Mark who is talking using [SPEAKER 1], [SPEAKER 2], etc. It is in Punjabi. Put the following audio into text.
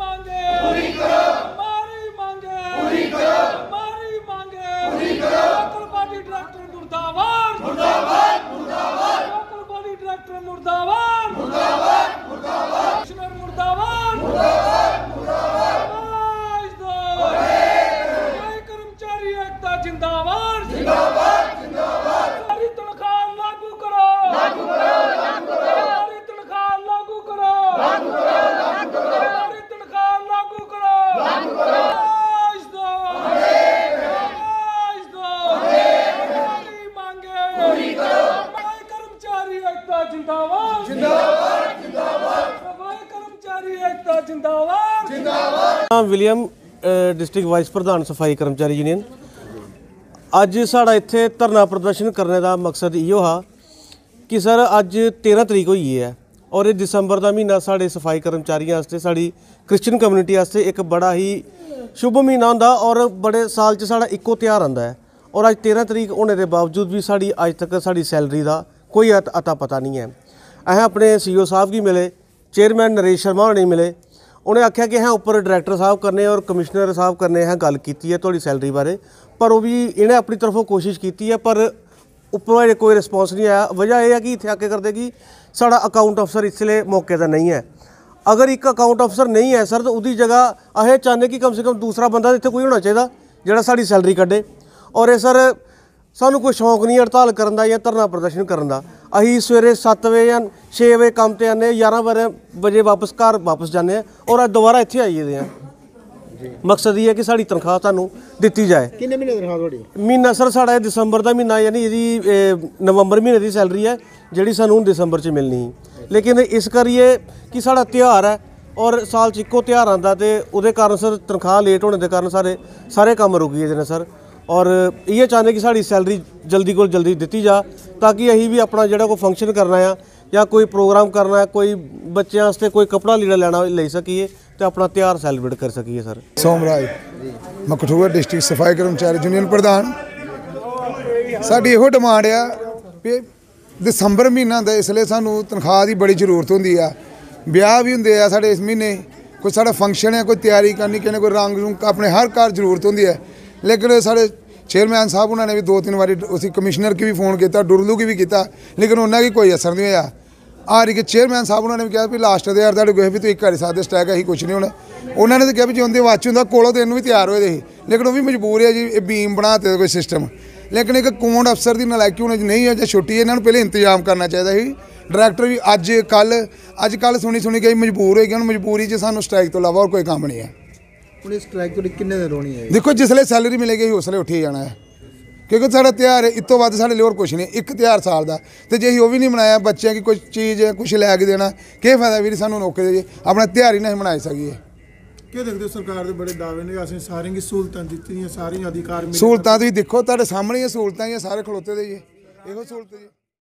[SPEAKER 1] ਮੰਗੇ। ਪੂਰੀ ਕਰੋ। ਮਾਰੀ ਮੰਗੇ। ਪੂਰੀ ਕਰੋ। ਮਾਰੀ ਮੰਗੇ। ਪੂਰੀ ਕਰੋ। ਲੋਕਲ ਬਾਡੀ ਡਾਇਰੈਕਟਰ ਮੁਰਦਾਬਾਦ। ਮੁਰਦਾਬਾਦ ਮੁਰਦਾਬਾਦ। ਲੋਕਲ ਬਾਡੀ ਡਾਇਰੈਕਟਰ ਮੁਰਦਾਬਾਦ। ਪੂਰੀ ਕਰੋ। ਸਫ਼ਾਈ ਕਰਮਚਾਰੀ ਏਕਤਾ ਜਿੰਦਾਬਾਦ। ਜਿੰਦਾਬਾਦ ਜਿੰਦਾਬਾਦ। ਸਫ਼ਾਈ ਕਰਮਚਾਰੀ ਏਕਤਾ ਜਿੰਦਾਬਾਦ।
[SPEAKER 2] ਜਿੰਦਾਬਾਦ। ਵਿਲੀਅਮ ਡਿਸਟ੍ਰਿਕਟ ਵਾਈਸ ਪ੍ਰਧਾਨ ਸਫ਼ਾਈ ਕਰਮਚਾਰੀ ਯੂਨੀਅਨ। ਅੱਜ ਸਾਡਾ ਇੱਥੇ ਧਰਨਾ ਪ੍ਰਦਰਸ਼ਨ ਕਰਨ ਦਾ ਮਕਸਦ ਇਹੋ ਹਾ ਕਿ ਸਰ ਅੱਜ 13 ਤਰੀਕ ਹੋਈ ਹੈ ਔਰ ਇਹ ਦਸੰਬਰ ਦਾ ਮਹੀਨਾ ਸਾਡੇ ਸਫ਼ਾਈ ਕਰਮਚਾਰੀਆਂ ਵਾਸਤੇ ਸਾਡੀ ਕ੍ਰਿਸਚੀਅਨ ਕਮਿਊਨਿਟੀ ਵਾਸਤੇ ਇੱਕ ਬੜਾ ਹੀ ਸ਼ੁਭ ਮਹੀਨਾ ਹੁੰਦਾ ਔਰ ਬੜੇ ਸਾਲ 'ਚ ਸਾਡਾ ਇੱਕੋ ਤਿਉਹਾਰ ਆਂਦਾ ਹੈ। ਔਰ ਅੱਜ 13 ਤਰੀਕ ਹੋਣੇ ਦੇ ਬਾਵਜੂਦ ਵੀ ਸਾਡੀ ਅੱਜ ਤੱਕ ਸਾਡੀ ਸੈਲਰੀ ਦਾ ਕੋਈ ਅਤਾ ਪਤਾ ਨਹੀਂ ਹੈ। ਅਸੀਂ ਆਪਣੇ ਸੀਓ ਸਾਹਿਬ ਕੀ ਮਿਲੇ, ਚੇਅਰਮੈਨ ਨਰੇਸ਼ ਸ਼ਰਮਾ ਹੋਣੀ ਮਿਲੇ। ਉਹਨੇ ਆਖਿਆ ਕਿ ਹਾਂ, ਉੱਪਰ ਡਾਇਰੈਕਟਰ ਸਾਹਿਬ ਕਰਨੇ ਔਰ ਕਮਿਸ਼ਨਰ ਸਾਹਿਬ ਕਰਨੇ ਹੈ ਗੱਲ ਕੀਤੀ ਹੈ ਤੁਹਾਡੀ ਸੈਲਰੀ ਬਾਰੇ। ਪਰ ਉਹ ਵੀ ਇਹਨੇ ਆਪਣੀ ਤਰਫੋਂ ਕੋਸ਼ਿਸ਼ ਕੀਤੀ ਹੈ, ਪਰ ਉੱਪਰੋਂ ਅਜੇ ਕੋਈ ਰਿਸਪੌਂਸ ਨਹੀਂ ਆਇਆ। ਵਜ੍ਹਾ ਇਹ ਹੈ ਕਿ ਇੱਥੇ ਆ ਕੇ ਕਰਦੇ ਕਿ ਸਾਡਾ ਅਕਾਊਂਟ ਅਫਸਰ ਇਸ ਲਈ ਮੌਕੇ ਦਾ ਨਹੀਂ ਹੈ। ਅਗਰ ਇੱਕ ਅਕਾਊਂਟ ਅਫਸਰ ਨਹੀਂ ਹੈ ਸਰ ਤਾਂ ਉਹਦੀ ਜਗ੍ਹਾ ਇਹ ਚਾਹੁੰਦੇ ਕਿ ਕਮ ਸੇ ਕਮ ਦੂਸਰਾ ਬੰਦਾ ਇੱਥੇ ਕੋਈ ਹੋਣਾ ਚਾਹੀਦਾ, ਜਿਹੜਾ ਸਾਡੀ ਸੈਲਰੀ ਕੱਢੇ। ਔਰ ਇਹ ਸਰ ਸਾਨੂੰ ਕੋਈ ਸ਼ੌਂਕ ਨਹੀਂ ਹੜਤਾਲ ਕਰਨ ਦਾ ਜਾਂ ਧਰਨਾ ਪ੍ਰਦਰਸ਼ਨ ਕਰਨ ਦਾ। ਅਸੀਂ ਸਵੇਰੇ 7 ਵਜੇ ਜਾਂ 6 ਵਜੇ ਕੰਮ ਤੇ ਆਨੇ 11 ਵਜੇ ਵਾਪਸ ਘਰ ਵਾਪਸ ਜਾਂਦੇ ਆ ਔਰ ਅੱਜ ਦੁਬਾਰਾ ਇੱਥੇ ਆਈਏ ਆ ਮਕਸਦ ਇਹ ਹੈ ਕਿ ਸਾਡੀ ਤਨਖਾਹ ਤੁਹਾਨੂੰ ਦਿੱਤੀ ਜਾਏ।
[SPEAKER 3] ਕਿੰਨੇ ਮਹੀਨੇ ਤਨਖਾਹ ਤੁਹਾਡੀ?
[SPEAKER 2] ਮਹੀਨਾ ਸਰ ਸਾਡਾ ਦਸੰਬਰ ਦਾ ਮਹੀਨਾ ਯਾਨੀ ਇਹਦੀ ਇਹ, ਨਵੰਬਰ ਮਹੀਨੇ ਦੀ ਸੈਲਰੀ ਹੈ ਜਿਹੜੀ ਸਾਨੂੰ ਦਸੰਬਰ 'ਚ ਮਿਲਣੀ। ਲੇਕਿਨ ਇਸ ਕਰੀਏ ਕਿ ਸਾਡਾ ਤਿਉਹਾਰ ਹੈ ਔਰ ਸਾਲ 'ਚ ਇੱਕੋ ਤਿਉਹਾਰ ਆਉਂਦਾ ਤੇ ਉਹਦੇ ਕਾਰਨ ਸਰ ਤਨਖਾਹ ਲੇਟ ਹੋਣੇ ਦੇ ਕਾਰਨ ਸਾਰੇ ਸਾਰੇ ਕੰਮ ਰੁਕ ਗਏ ਨੇ ਸਰ। ਔਰ ਇਹ ਚਾਹੁੰਦੇ ਕਿ ਸਾਡੀ ਸੈਲਰੀ ਜਲਦੀ ਕੋਲ ਜਲਦੀ ਦਿੱਤੀ ਜਾ ਤਾਂ ਕਿ ਅਸੀਂ ਵੀ ਆਪਣਾ ਜਿਹੜਾ ਕੋਈ ਫੰਕਸ਼ਨ ਕਰਨਾ ਆ ਜਾਂ ਕੋਈ ਪ੍ਰੋਗਰਾਮ ਕਰਨਾ ਹੈ ਕੋਈ ਬੱਚਿਆਂ ਵਾਸਤੇ ਕੋਈ ਕਪੜਾ ਲੀੜਾ ਲੈਣਾ ਹੋਏ ਲੈ ਸਕੀਏ ਤੇ ਆਪਣਾ ਤਿਉਹਾਰ ਸੈਲੀਬ੍ਰੇਟ ਕਰ ਸਕੀਏ ਸਰ
[SPEAKER 4] ਸੋਮਰਾਜ ਮਕਠੂਆ ਡਿਸਟ੍ਰਿਕਟ ਸਫ਼ਾਈ ਕਰਮਚਾਰੀ ਯੂਨੀਅਨ ਪ੍ਰਧਾਨ। ਸਾਡੀ ਇਹੋ ਡਿਮਾਂਡ ਆ ਕਿ ਦਸੰਬਰ ਮਹੀਨਾ ਦਾ ਇਸ ਲਈ ਸਾਨੂੰ ਤਨਖਾਹ ਦੀ ਬੜੀ ਜ਼ਰੂਰਤ ਹੁੰਦੀ ਆ। ਵਿਆਹ ਵੀ ਹੁੰਦੇ ਆ ਸਾਡੇ ਇਸ ਮਹੀਨੇ, ਕੋਈ ਸਾਡਾ ਫੰਕਸ਼ਨ ਹੈ ਕੋਈ ਤਿਆਰੀ ਕਰਨੀ ਕਿਨੇ ਕੋਈ ਰੰਗ ਰੂੰਗ ਆਪਣੇ ਹਰ ਘਰ ਜ਼ਰੂਰਤ ਹੁੰਦੀ ਹੈ ਲੇਕਿਨ ਸਾਡੇ ਚੇਅਰਮੈਨ ਸਾਹਿਬ, ਉਹਨਾਂ ਨੇ ਵੀ ਦੋ ਤਿੰਨ ਵਾਰੀ ਅਸੀਂ ਕਮਿਸ਼ਨਰ ਕੀ ਵੀ ਫੋਨ ਕੀਤਾ, ਡੁਰਲੂ ਕੀ ਵੀ ਕੀਤਾ, ਲੇਕਿਨ ਉਹਨਾਂ ਕੀ ਕੋਈ ਅਸਰ ਨਹੀਂ ਹੋਇਆ। ਆ ਰਹੀ ਕਿ ਚੇਅਰਮੈਨ ਸਾਹਿਬ, ਉਹਨਾਂ ਨੇ ਵੀ ਕਿਹਾ ਵੀ ਲਾਸਟ ਦੇ ਯਾਰ ਤੁਹਾਡੇ ਕੋਈ ਵੀ ਤੁਸੀਂ ਕਰ ਸਕਦੇ ਸਟੈਕ ਅਸੀਂ ਕੁਝ ਨਹੀਂ ਹੋਣਾ। ਉਹਨਾਂ ਨੇ ਤਾਂ ਕਿਹਾ ਵੀ ਜੇ ਉਹਦੇ ਵਾਚ ਹੁੰਦਾ, ਕੋਲੋਂ ਦੇਣ ਨੂੰ ਵੀ ਤਿਆਰ ਹੋਏ ਦੇ ਸੀ। ਲੇਕਿਨ ਉਹ ਵੀ ਮਜਬੂਰ ਹੈ ਜੀ, ਇਹ ਬੀਮ ਬਣਾਤੇ ਕੋਈ ਸਿਸਟਮ ਲੇਕਿਨ ਇੱਕ ਕੋਂਡ ਅਫਸਰ ਦੀ ਨਲਾਇਕੀ ਹੋਣੀ ਨਹੀਂ ਹੈ, ਜਾਂ ਛੁੱਟੀ ਇਹਨਾਂ ਨੂੰ ਪਹਿਲੇ ਇੰਤਜ਼ਾਮ ਕਰਨਾ ਚਾਹੀਦਾ ਸੀ। ਡਾਇਰੈਕਟਰ ਵੀ ਅੱਜ ਕੱਲ ਅੱਜ ਕੱਲ ਸੁਣੀ ਸੁਣੀ ਗਈ ਮਜਬੂਰ ਹੋਏਗੀ ਗਿਆ ਹੁਣ ਮਜਬੂਰੀ 'ਚ ਸਾਨੂੰ ਸਟ੍ਰਾਈਕ ਤੋਂ ਇਲਾਵਾ ਹੋਰ ਕੋਈ ਕੰਮ ਨਹੀਂ ਹੈ।
[SPEAKER 3] ਹੁਣ ਸਟ੍ਰਾਈਕ ਤੁਹਾਡੀ ਕਿੰਨੇ ਦਿਨ ਹੋਣੀ ਹੈ
[SPEAKER 4] ਦੇਖੋ ਜਿਸਲੇ ਸੈਲਰੀ ਮਿਲੇਗੀ ਉਸਲੇ ਉੱਠੀ ਜਾਣਾ ਹੈ। ਕਿਉਂਕਿ ਸਾਡਾ ਤਿਉਹਾਰ ਹੈ ਇਸ ਤੋਂ ਵੱਧ ਸਾਡੇ ਲਈ ਹੋਰ ਕੁਝ ਨਹੀਂ ਇੱਕ ਤਿਉਹਾਰ ਸਾਲ ਦਾ। ਤੇ ਜੇ ਅਸੀਂ ਉਹ ਵੀ ਨਹੀਂ ਮਨਾਇਆ ਬੱਚਿਆਂ ਕੀ ਕੋਈ ਚੀਜ਼ ਕੁਝ ਲੈ ਕੇ ਦੇਣਾ ਕੀ ਫਾਇਦਾ ਵੀਰ ਸਾਨੂੰ ਨੌਕਰੀ ਦੇ ਆਪਣਾ ਤਿਉਹਾਰ ਹੀ ਨਹੀਂ ਮਨਾਈ ਸਕੀਏ।
[SPEAKER 5] ਕੀ ਦੇਖਦੇ ਹੋ ਸਰਕਾਰ ਦੇ ਬੜੇ ਦਾਅਵੇ ਨੇ? ਅਸੀਂ ਸਾਰੀਆਂ ਕੀ ਸਹੂਲਤਾਂ ਦਿੱਤੀਆਂ ਸਾਰੀਆਂ ਅਧਿਕਾਰ ਮਿਲੇ
[SPEAKER 4] ਸਹੂਲਤਾਂ ਤੁਸੀਂ ਦੇਖੋ ਤੁਹਾਡੇ ਸਾਹਮਣੇ ਹੀ ਇਹ ਸਹੂਲਤਾਂ ਹੀ ਸਾਰੇ ਖਲੋਤੇ ਦੇ ਜੀ ਇਹੋ ਸਹੂਲਤ ਜੀ।